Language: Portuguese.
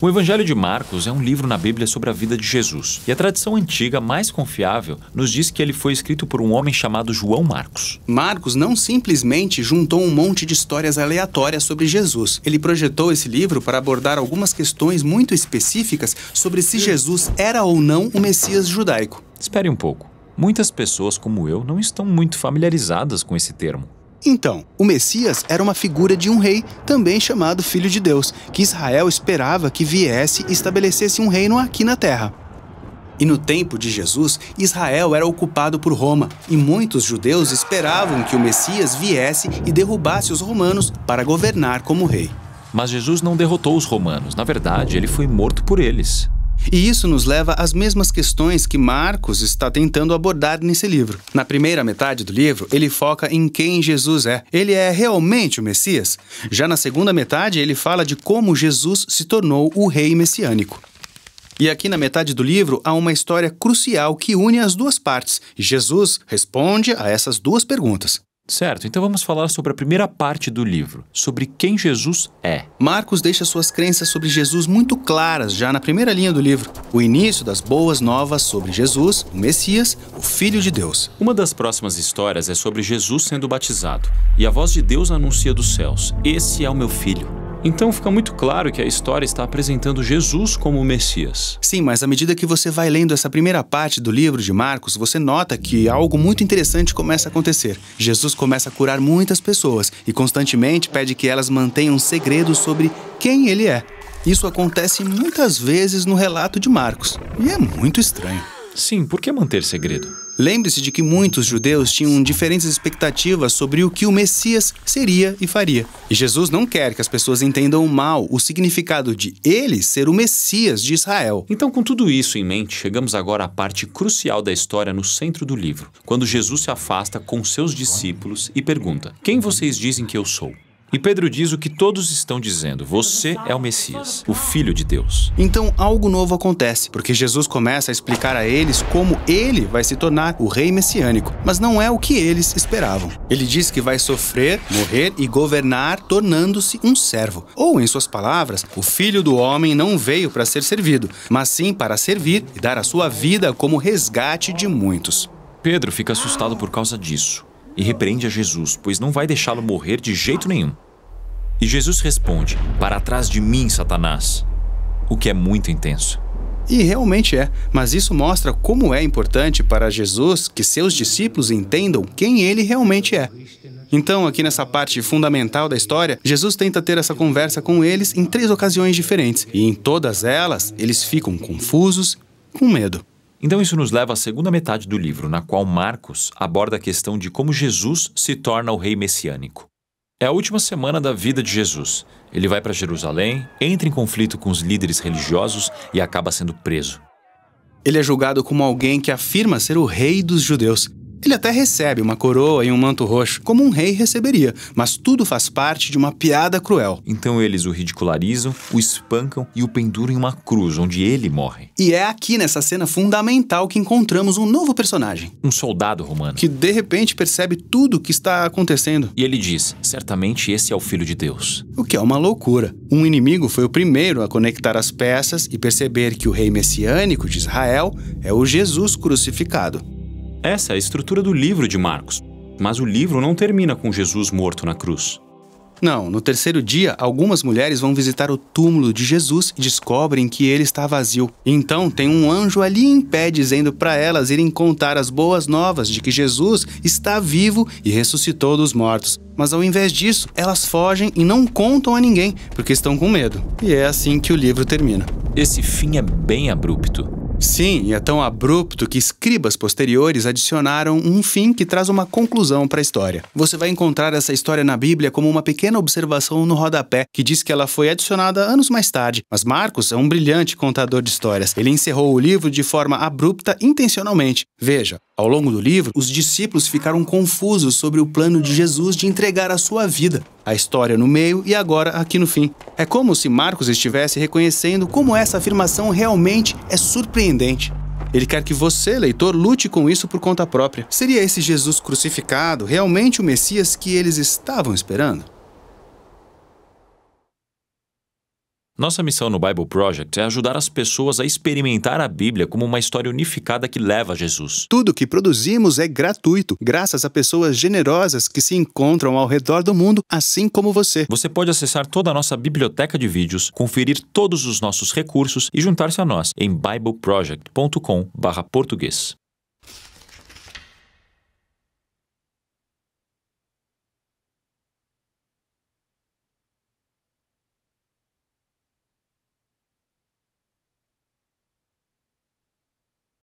O Evangelho de Marcos é um livro na Bíblia sobre a vida de Jesus, e a tradição antiga mais confiável nos diz que ele foi escrito por um homem chamado João Marcos. Marcos não simplesmente juntou um monte de histórias aleatórias sobre Jesus. Ele projetou esse livro para abordar algumas questões muito específicas sobre se Jesus era ou não o Messias judaico. Espere um pouco. Muitas pessoas como eu não estão muito familiarizadas com esse termo. Então, o Messias era uma figura de um rei, também chamado Filho de Deus, que Israel esperava que viesse e estabelecesse um reino aqui na terra. E no tempo de Jesus, Israel era ocupado por Roma, e muitos judeus esperavam que o Messias viesse e derrubasse os romanos para governar como rei. Mas Jesus não derrotou os romanos, na verdade, ele foi morto por eles. E isso nos leva às mesmas questões que Marcos está tentando abordar nesse livro. Na primeira metade do livro, ele foca em quem Jesus é. Ele é realmente o Messias? Já na segunda metade, ele fala de como Jesus se tornou o rei messiânico. E aqui na metade do livro há uma história crucial que une as duas partes, Jesus responde a essas duas perguntas. Certo, então vamos falar sobre a primeira parte do livro, sobre quem Jesus é. Marcos deixa suas crenças sobre Jesus muito claras já na primeira linha do livro, o início das boas novas sobre Jesus, o Messias, o Filho de Deus. Uma das próximas histórias é sobre Jesus sendo batizado, e a voz de Deus anuncia dos céus: Esse é o meu filho. Então fica muito claro que a história está apresentando Jesus como o Messias. Sim, mas à medida que você vai lendo essa primeira parte do livro de Marcos, você nota que algo muito interessante começa a acontecer. Jesus começa a curar muitas pessoas e constantemente pede que elas mantenham segredos sobre quem ele é. Isso acontece muitas vezes no relato de Marcos, e é muito estranho. Sim, por que manter segredo? Lembre-se de que muitos judeus tinham diferentes expectativas sobre o que o Messias seria e faria. E Jesus não quer que as pessoas entendam mal o significado de ele ser o Messias de Israel. Então, com tudo isso em mente, chegamos agora à parte crucial da história no centro do livro, quando Jesus se afasta com seus discípulos e pergunta: Quem vocês dizem que eu sou? E Pedro diz o que todos estão dizendo: Você é o Messias, o Filho de Deus. Então algo novo acontece, porque Jesus começa a explicar a eles como ele vai se tornar o rei messiânico, mas não é o que eles esperavam. Ele diz que vai sofrer, morrer e governar, tornando-se um servo. Ou, em suas palavras, o filho do homem não veio para ser servido, mas sim para servir e dar a sua vida como resgate de muitos. Pedro fica assustado por causa disso e repreende a Jesus, pois não vai deixá-lo morrer de jeito nenhum. E Jesus responde: Para trás de mim, Satanás. O que é muito intenso. E realmente é, mas isso mostra como é importante para Jesus que seus discípulos entendam quem ele realmente é. Então, aqui nessa parte fundamental da história, Jesus tenta ter essa conversa com eles em três ocasiões diferentes, e em todas elas, eles ficam confusos, com medo. Então, isso nos leva à segunda metade do livro, na qual Marcos aborda a questão de como Jesus se torna o rei messiânico. É a última semana da vida de Jesus. Ele vai para Jerusalém, entra em conflito com os líderes religiosos e acaba sendo preso. Ele é julgado como alguém que afirma ser o rei dos judeus. Ele até recebe uma coroa e um manto roxo, como um rei receberia, mas tudo faz parte de uma piada cruel. Então eles o ridicularizam, o espancam e o penduram em uma cruz, onde ele morre. E é aqui nessa cena fundamental que encontramos um novo personagem. Um soldado romano. Que de repente percebe tudo o que está acontecendo. E ele diz: certamente esse é o filho de Deus. O que é uma loucura. Um inimigo foi o primeiro a conectar as peças e perceber que o rei messiânico de Israel é o Jesus crucificado. Essa é a estrutura do livro de Marcos. Mas o livro não termina com Jesus morto na cruz. Não, no terceiro dia, algumas mulheres vão visitar o túmulo de Jesus e descobrem que ele está vazio. Então tem um anjo ali em pé dizendo para elas irem contar as boas novas de que Jesus está vivo e ressuscitou dos mortos. Mas ao invés disso, elas fogem e não contam a ninguém, porque estão com medo. E é assim que o livro termina. Esse fim é bem abrupto. Sim, é tão abrupto que escribas posteriores adicionaram um fim que traz uma conclusão para a história. Você vai encontrar essa história na Bíblia como uma pequena observação no rodapé que diz que ela foi adicionada anos mais tarde. Mas Marcos é um brilhante contador de histórias. Ele encerrou o livro de forma abrupta intencionalmente. Veja, ao longo do livro, os discípulos ficaram confusos sobre o plano de Jesus de entregar a sua vida a história no meio e agora aqui no fim. É como se Marcos estivesse reconhecendo como essa afirmação realmente é surpreendente. Ele quer que você, leitor, lute com isso por conta própria. Seria esse Jesus crucificado realmente o Messias que eles estavam esperando? Nossa missão no Bible Project é ajudar as pessoas a experimentar a Bíblia como uma história unificada que leva a Jesus. Tudo que produzimos é gratuito, graças a pessoas generosas que se encontram ao redor do mundo, assim como você. Você pode acessar toda a nossa biblioteca de vídeos, conferir todos os nossos recursos e juntar-se a nós em bibleproject.com/português.